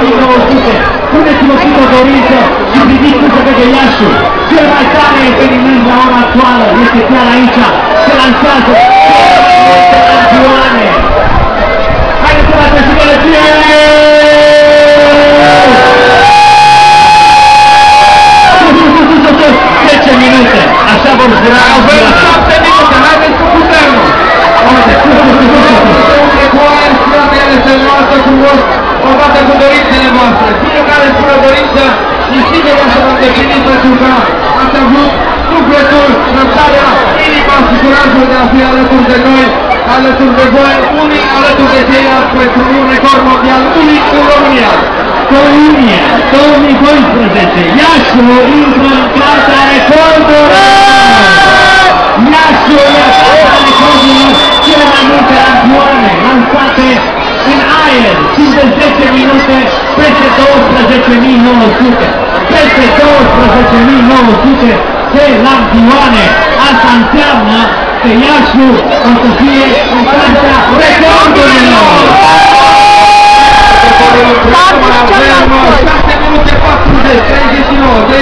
Amico Moschito, come si Moschito autorizza il PD Cusa asci si è alzare per il mezzo ora attuale, questa è Chiara Incia, si è lanciato, sigur o să vă îndepliniți pentru că ați avut sufletul, răbdarea, inima și curajul de a fi alături de noi, alături de voi, unii alături de ceilalți pentru un record mondial unic în România. Iunie 2012, Iașul intră în cartea recordurilor! Iașul e cartea recordurilor cele mai multe rampioane lansate în aer, timp de 10 minute, peste 12.900. 10.000 nuovo kuće, te nam divane, a sam sjavna, te jašu, od Sofije, od Sanca, rekordu je novo! Abbiamo 7 minuti e